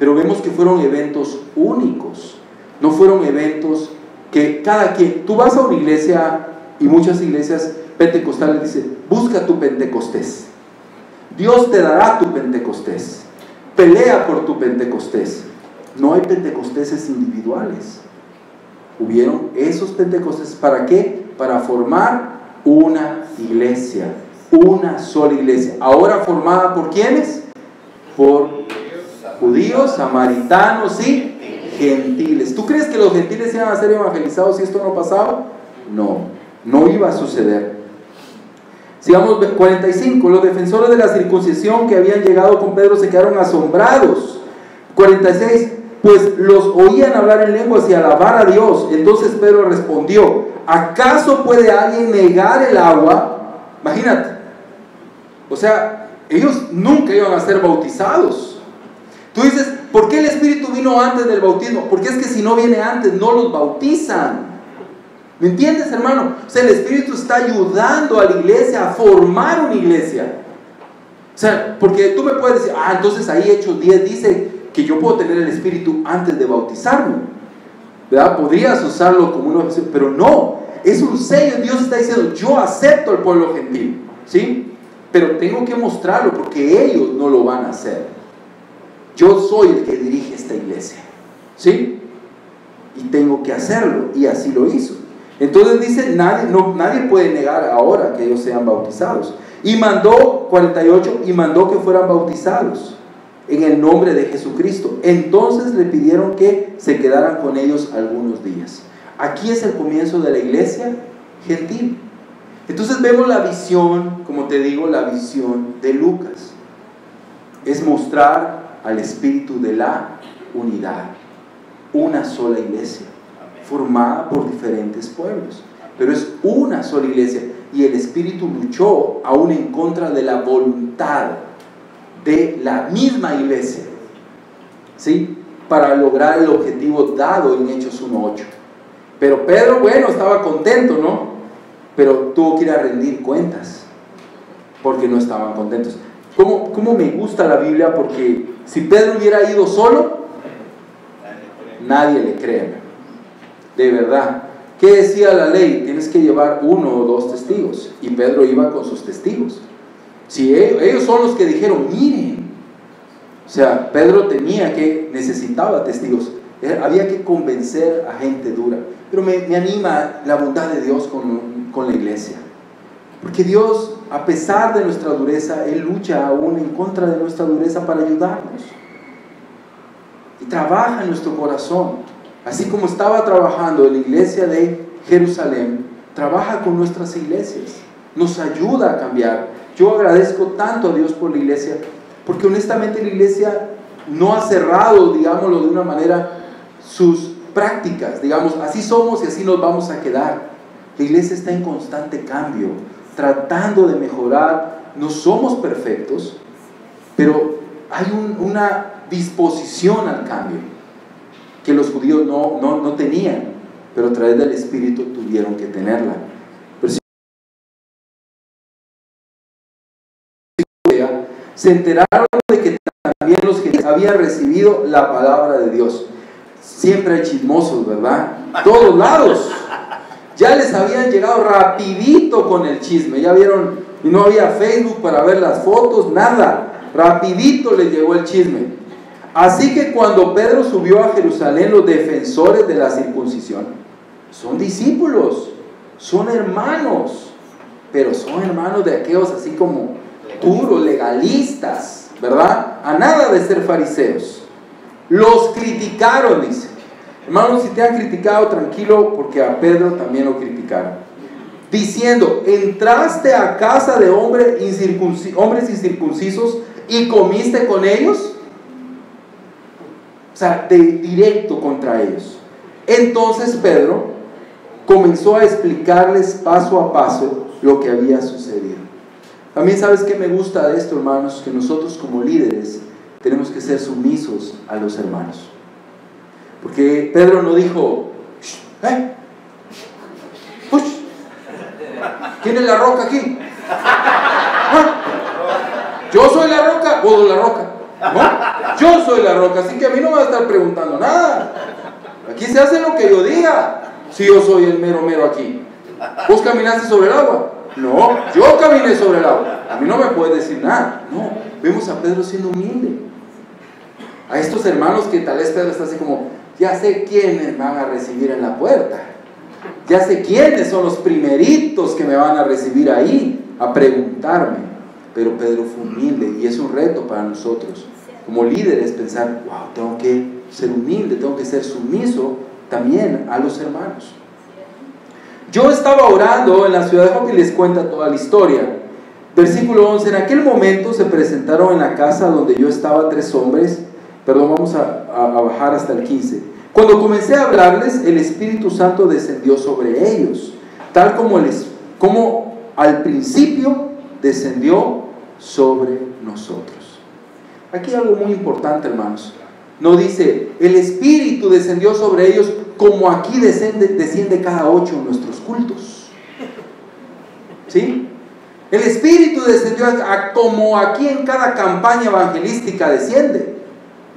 Pero vemos que fueron eventos únicos, no fueron eventos que cada quien, tú vas a una iglesia y muchas iglesias pentecostales dicen, busca tu Pentecostés. Dios te dará tu Pentecostés. Pelea por tu Pentecostés. No hay Pentecosteses individuales. Hubieron esos Pentecostés. ¿Para qué? Para formar una iglesia. Una sola iglesia. Ahora formada por quiénes? Por judíos, samaritanos y gentiles. ¿Tú crees que los gentiles iban a ser evangelizados si esto no pasaba? No, no iba a suceder. Sigamos 45. Los defensores de la circuncisión que habían llegado con Pedro se quedaron asombrados. 46. Pues los oían hablar en lenguas y alabar a Dios. Entonces Pedro respondió, ¿acaso puede alguien negar el agua? Imagínate. O sea, ellos nunca iban a ser bautizados. Tú dices, ¿por qué el Espíritu vino antes del bautismo? Porque es que si no viene antes, no los bautizan. ¿Me entiendes, hermano? O sea, el Espíritu está ayudando a la iglesia a formar una iglesia. O sea, porque tú me puedes decir, ah, entonces ahí Hechos 10 dice que yo puedo tener el Espíritu antes de bautizarme. ¿Verdad? Podrías usarlo como una opción, pero no. Es un sello. Dios está diciendo, yo acepto al pueblo gentil. ¿Sí? Pero tengo que mostrarlo porque ellos no lo van a hacer. Yo soy el que dirige esta iglesia. ¿Sí? Y tengo que hacerlo. Y así lo hizo. Entonces dice, nadie, no, nadie puede negar ahora que ellos sean bautizados. Y mandó, 48, y mandó que fueran bautizados en el nombre de Jesucristo. Entonces le pidieron que se quedaran con ellos algunos días. Aquí es el comienzo de la iglesia gentil. Entonces vemos la visión, como te digo, la visión de Lucas. Es mostrar al espíritu de la unidad, una sola iglesia formada por diferentes pueblos. Pero es una sola iglesia y el Espíritu luchó aún en contra de la voluntad de la misma iglesia, ¿sí? Para lograr el objetivo dado en Hechos 1.8. Pero Pedro, bueno, estaba contento, ¿no? Pero tuvo que ir a rendir cuentas porque no estaban contentos. ¿Cómo, cómo me gusta la Biblia? Porque si Pedro hubiera ido solo, nadie le cree de verdad. ¿Qué decía la ley? Tienes que llevar uno o dos testigos. Y Pedro iba con sus testigos. Si ellos, son los que dijeron, miren. O sea, Pedro tenía que, necesitaba testigos. Eh, había que convencer a gente dura. Pero me, me anima la bondad de Dios con, con la iglesia. Porque Dios, a pesar de nuestra dureza, Él lucha aún en contra de nuestra dureza para ayudarnos. Y trabaja en nuestro corazón. Así como estaba trabajando en la iglesia de Jerusalén, trabaja con nuestras iglesias, nos ayuda a cambiar. Yo agradezco tanto a Dios por la iglesia, porque honestamente la iglesia no ha cerrado, digámoslo de una manera, sus prácticas. Digamos, así somos y así nos vamos a quedar. La iglesia está en constante cambio, tratando de mejorar. No somos perfectos, pero hay una disposición al cambio que los judíos no, no, tenían, pero a través del Espíritu tuvieron que tenerla. Se enteraron de que también los que habían recibido la palabra de Dios. Siempre hay chismosos, ¿verdad? Todos lados. Ya les habían llegado rapidito con el chisme. Ya vieron, y no había Facebook para ver las fotos, nada. Rapidito les llegó el chisme. Así que cuando Pedro subió a Jerusalén, los defensores de la circuncisión son discípulos, son hermanos, pero son hermanos de aquellos así como duros, legalistas, ¿verdad? A nada de ser fariseos. Los criticaron, dice. Hermanos, si te han criticado, tranquilo, porque a Pedro también lo criticaron. Diciendo, entraste a casa de hombres incircuncisos y comiste con ellos sea, de directo contra ellos. Entonces Pedro comenzó a explicarles paso a paso lo que había sucedido. También sabes que me gusta de esto, hermanos, que nosotros como líderes tenemos que ser sumisos a los hermanos. Porque Pedro no dijo, ¿eh? ¿Quién es la roca aquí? ¿Ah? Yo soy la roca o la roca. ¿No? Yo soy la roca, así que a mí no me va a estar preguntando nada. Aquí se hace lo que yo diga. Si yo soy el mero mero aquí. ¿Vos caminaste sobre el agua? No, yo caminé sobre el agua. A mí no me puedes decir nada. No, vemos a Pedro siendo humilde. A estos hermanos que tal vez Pedro está así como, ya sé quiénes van a recibir en la puerta. Ya sé quiénes son los primeritos que me van a recibir ahí a preguntarme. Pero Pedro fue humilde y es un reto para nosotros como líderes pensar, wow, tengo que ser humilde, tengo que ser sumiso también a los hermanos. Yo estaba orando en la ciudad de Jope y les cuenta toda la historia. Versículo 11, en aquel momento se presentaron en la casa donde yo estaba tres hombres, perdón, vamos a, bajar hasta el 15. Cuando comencé a hablarles, el Espíritu Santo descendió sobre ellos, tal como, les, como al principio descendió sobre nosotros. Aquí hay algo muy importante, hermanos. No dice, el Espíritu descendió sobre ellos como aquí desciende, cada ocho nuestros cultos. ¿Sí? El Espíritu descendió a, como aquí en cada campaña evangelística desciende.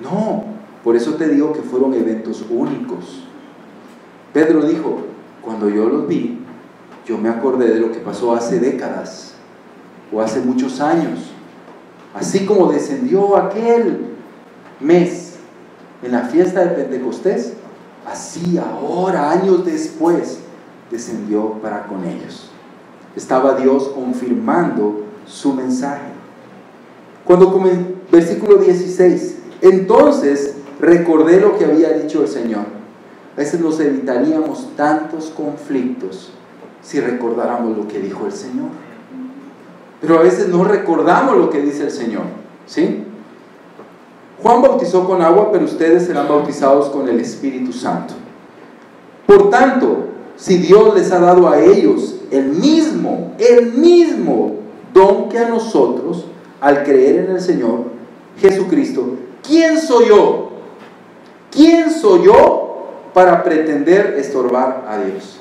No, por eso te digo que fueron eventos únicos. Pedro dijo, cuando yo los vi, yo me acordé de lo que pasó hace décadas o hace muchos años. Así como descendió aquel mes en la fiesta de Pentecostés, así ahora, años después, descendió para con ellos. Estaba Dios confirmando su mensaje. Cuando versículo 16, entonces recordé lo que había dicho el Señor. A veces nos evitaríamos tantos conflictos si recordáramos lo que dijo el Señor. Pero a veces no recordamos lo que dice el Señor. ¿Sí? Juan bautizó con agua, pero ustedes serán bautizados con el Espíritu Santo. Por tanto, si Dios les ha dado a ellos el mismo, el mismo don que a nosotros, al creer en el Señor Jesucristo, ¿quién soy yo? ¿Quién soy yo para pretender estorbar a Dios?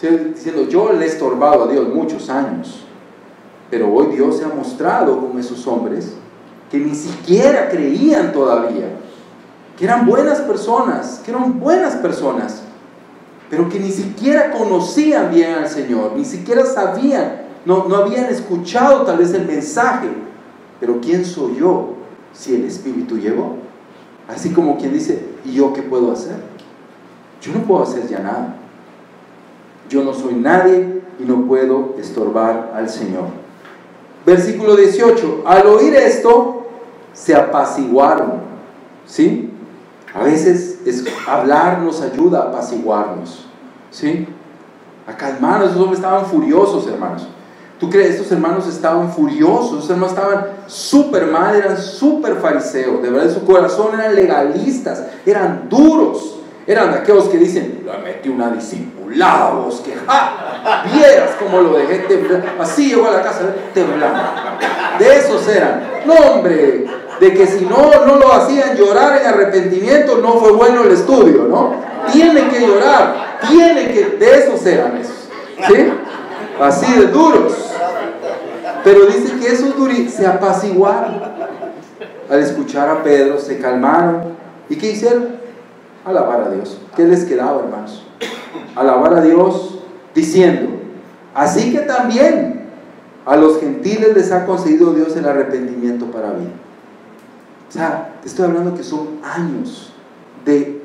Diciendo, yo le he estorbado a Dios muchos años. Pero hoy Dios se ha mostrado con esos hombres que ni siquiera creían todavía, que eran buenas personas, que eran buenas personas, pero que ni siquiera conocían bien al Señor, ni siquiera sabían, no, no habían escuchado tal vez el mensaje. Pero ¿quién soy yo si el Espíritu llegó? Así como quien dice, ¿y yo qué puedo hacer? Yo no puedo hacer ya nada. Yo no soy nadie y no puedo estorbar al Señor. Versículo 18. Al oír esto, se apaciguaron. ¿Sí? A veces es, hablar nos ayuda a apaciguarnos. ¿Sí? A calmarnos. Esos hombres estaban furiosos, hermanos. ¿Tú crees? Estos hermanos estaban furiosos, estos hermanos estaban súper mal, eran súper fariseos, de verdad, su corazón eran legalistas, eran duros, eran aquellos que dicen, la metí una discipulada, vos que ja, vieras cómo lo dejé temblar. Así llegó a la casa temblando. De esos eran. No, hombre, de que si no, no lo hacían llorar en arrepentimiento, no fue bueno el estudio, ¿no? Tiene que llorar, tiene que, de esos eran esos. ¿Sí? Así de duros. Pero dice que esos duros se apaciguaron. Al escuchar a Pedro, se calmaron. ¿Y qué hicieron? alabar a Dios. ¿Qué les quedaba, hermanos? Alabar a Dios diciendo, así que también a los gentiles les ha concedido Dios el arrepentimiento para vida. O sea, te estoy hablando que son años de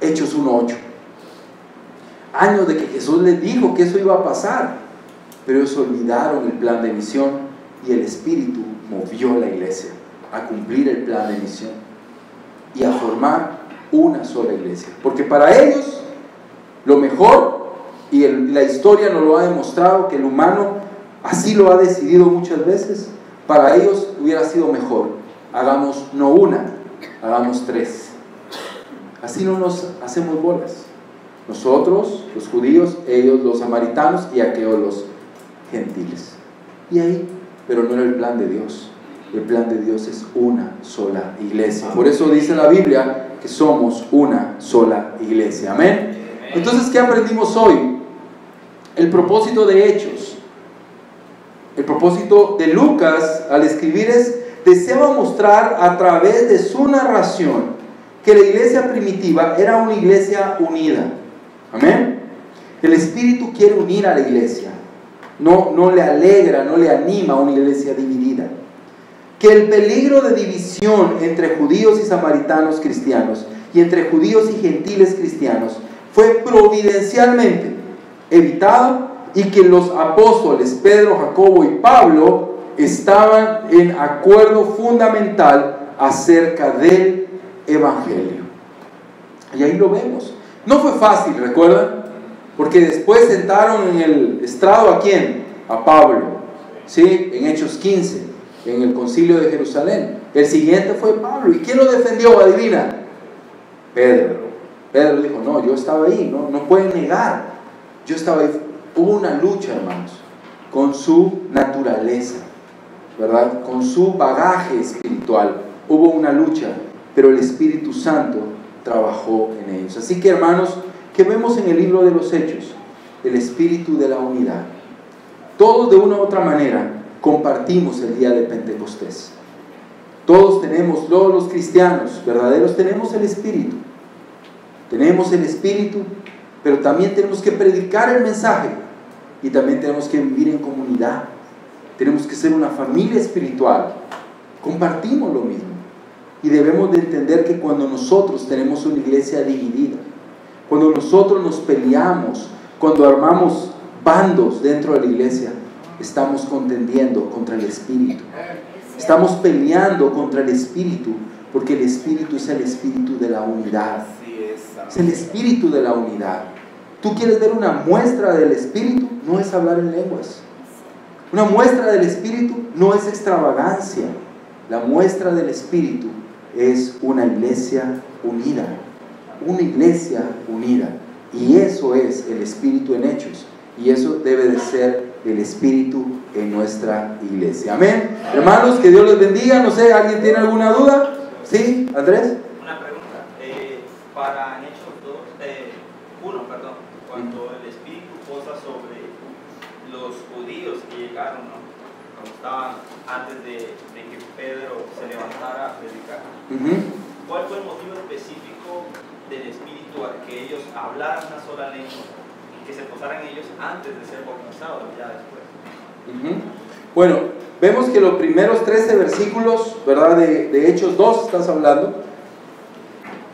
Hechos 1.8. Años de que Jesús les dijo que eso iba a pasar. Pero ellos olvidaron el plan de misión y el Espíritu movió la iglesia a cumplir el plan de misión y a formar una sola iglesia. Porque para ellos lo mejor, y la historia nos lo ha demostrado, que el humano así lo ha decidido muchas veces, para ellos hubiera sido mejor. Hagamos no una, hagamos tres. Así no nos hacemos bolas. Nosotros, los judíos, ellos, los samaritanos y aquellos, los gentiles. Y ahí, pero no era el plan de Dios. El plan de Dios es una sola iglesia. Por eso dice la Biblia que somos una sola iglesia. Amén. Entonces, ¿qué aprendimos hoy? El propósito de Hechos El propósito de Lucas al escribir es, deseaba mostrar a través de su narración que la iglesia primitiva era una iglesia unida. Amén. El Espíritu quiere unir a la iglesia. No, no le alegra, no le anima a una iglesia dividida. Que el peligro de división entre judíos y samaritanos cristianos y entre judíos y gentiles cristianos fue providencialmente evitado y que los apóstoles Pedro, Jacobo y Pablo estaban en acuerdo fundamental acerca del Evangelio. Y ahí lo vemos. No fue fácil, ¿recuerdan? Porque después sentaron en el estrado a quién? A Pablo. ¿Sí? En Hechos 15, en el concilio de Jerusalén. El siguiente fue Pablo. ¿Y quién lo defendió? Adivina. Pedro. Pedro dijo, no, yo estaba ahí, no, no pueden negar. Yo estaba ahí. Hubo una lucha, hermanos, con su naturaleza, ¿verdad? Con su bagaje espiritual. Hubo una lucha, pero el Espíritu Santo trabajó en ellos. Así que, hermanos, que vemos en el libro de los Hechos, el espíritu de la unidad. Todos de una u otra manera compartimos el día de Pentecostés. Todos tenemos, todos los cristianos verdaderos tenemos el espíritu. Tenemos el espíritu, pero también tenemos que predicar el mensaje y también tenemos que vivir en comunidad. Tenemos que ser una familia espiritual. Compartimos lo mismo. Y debemos de entender que cuando nosotros tenemos una iglesia dividida, cuando nosotros nos peleamos, cuando armamos bandos dentro de la iglesia, estamos contendiendo contra el Espíritu. Estamos peleando contra el Espíritu, porque el Espíritu es el Espíritu de la unidad. Es el Espíritu de la unidad. ¿Tú quieres ver una muestra del Espíritu? No es hablar en lenguas. Una muestra del Espíritu no es extravagancia. La muestra del Espíritu es una iglesia unida una iglesia unida. Y eso es el Espíritu en hechos. Y eso debe de ser el Espíritu en nuestra iglesia. Amén. Hermanos, que Dios les bendiga. No sé, ¿alguien tiene alguna duda? ¿Sí, Andrés? Una pregunta. Eh, para Hechos 2, eh, 1, perdón, cuando el Espíritu posa sobre los judíos que llegaron, ¿no? cuando estaban antes de, de, que Pedro se levantara a predicar, ¿cuál fue el motivo específico del Espíritu a que ellos hablaran una sola lengua y que se posaran ellos antes de ser bautizados, ya después. Bueno, vemos que los primeros 13 versículos, ¿verdad? De, de Hechos 2 estás hablando.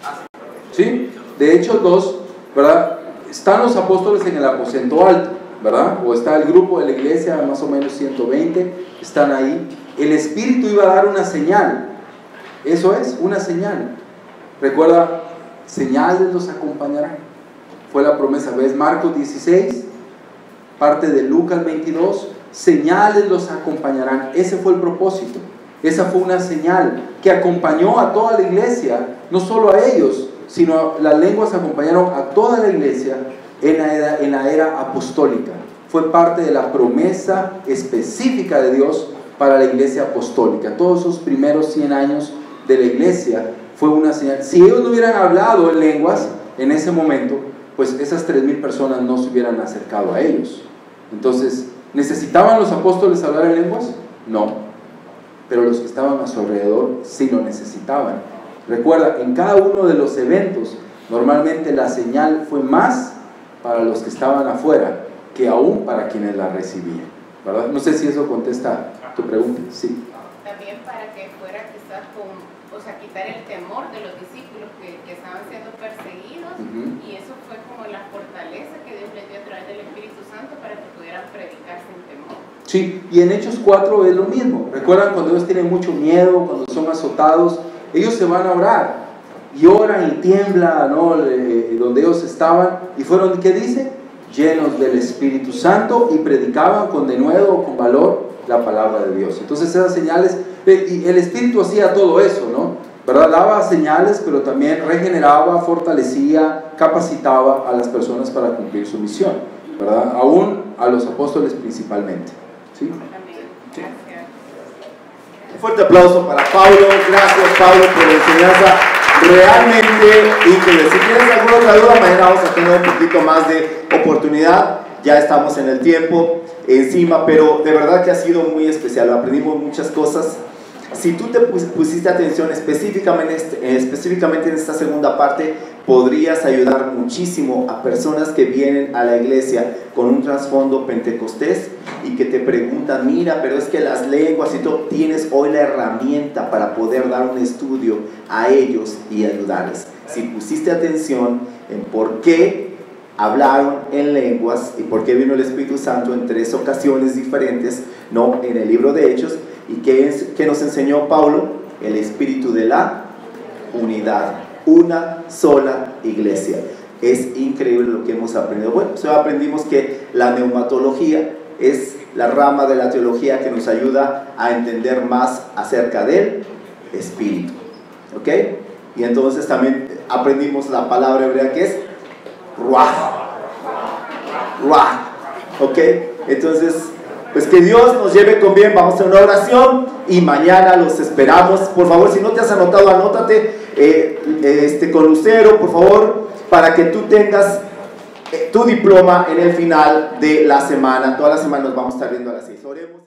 Ah, ¿Sí? De Hechos 2, ¿verdad? Están los apóstoles en el aposento alto, ¿verdad? O está el grupo de la iglesia, más o menos 120, están ahí. El Espíritu iba a dar una señal. Eso es, una señal. Recuerda señales los acompañarán. Fue la promesa, ¿ves? Marcos 16, parte de Lucas 22, señales los acompañarán. Ese fue el propósito. Esa fue una señal que acompañó a toda la iglesia, no solo a ellos, sino las lenguas acompañaron a toda la iglesia en la era, apostólica. Fue parte de la promesa específica de Dios para la iglesia apostólica. Todos sus primeros 100 años de la iglesia fue una señal. Si ellos no hubieran hablado en lenguas en ese momento, pues esas tres mil personas no se hubieran acercado a ellos. Entonces, ¿necesitaban los apóstoles hablar en lenguas? No. Pero los que estaban a su alrededor sí lo necesitaban. Recuerda, en cada uno de los eventos, normalmente la señal fue más para los que estaban afuera que aún para quienes la recibían. ¿verdad? No sé si eso contesta tu pregunta. Sí. También para que fuera quizás con o sea, quitar el temor de los discípulos que, que estaban siendo perseguidos y eso fue como la fortaleza que Dios les dio a través del Espíritu Santo para que pudieran predicar sin temor. Sí, y en Hechos 4 es lo mismo. Recuerdan cuando ellos tienen mucho miedo, cuando son azotados, ellos se van a orar y oran y tiembla, ¿no? donde ellos estaban y fueron, ¿qué dice? Llenos del Espíritu Santo y predicaban con denuedo, con valor, la palabra de Dios. Entonces esas señales y el Espíritu hacía todo eso, ¿no? ¿Verdad? Daba señales, pero también regeneraba, fortalecía, capacitaba a las personas para cumplir su misión, ¿verdad? Aún a los apóstoles principalmente. ¿Sí? ¿Sí? Un fuerte aplauso para Pablo. Gracias, Pablo, por la enseñanza. Realmente, y si tienes alguna otra duda, mañana vamos a tener un poquito más de oportunidad. Ya estamos en el tiempo. encima, pero de verdad que ha sido muy especial, aprendimos muchas cosas. Si tú te pusiste atención específicamente, este, específicamente en esta segunda parte, podrías ayudar muchísimo a personas que vienen a la iglesia con un trasfondo pentecostés y que te preguntan, mira, pero es que las lenguas y todo, tienes hoy la herramienta para poder dar un estudio a ellos y ayudarles. Si pusiste atención en por qué hablaron en lenguas y por qué vino el Espíritu Santo en tres ocasiones diferentes, no en el libro de Hechos, y qué, es, qué nos enseñó Pablo, el espíritu de la unidad, una sola iglesia. Es increíble lo que hemos aprendido. Bueno, pues aprendimos que la neumatología es la rama de la teología que nos ayuda a entender más acerca del espíritu. ¿Ok? Y entonces también aprendimos la palabra hebrea que es ruah. Ruah. ¿Ok? Entonces, pues que Dios nos lleve con bien. Vamos a una oración y mañana los esperamos. Por favor, si no te has anotado, anótate eh, este, con por favor, para que tú tengas eh, tu diploma en el final de la semana. Toda la semana nos vamos a estar viendo a las seis. Oremos.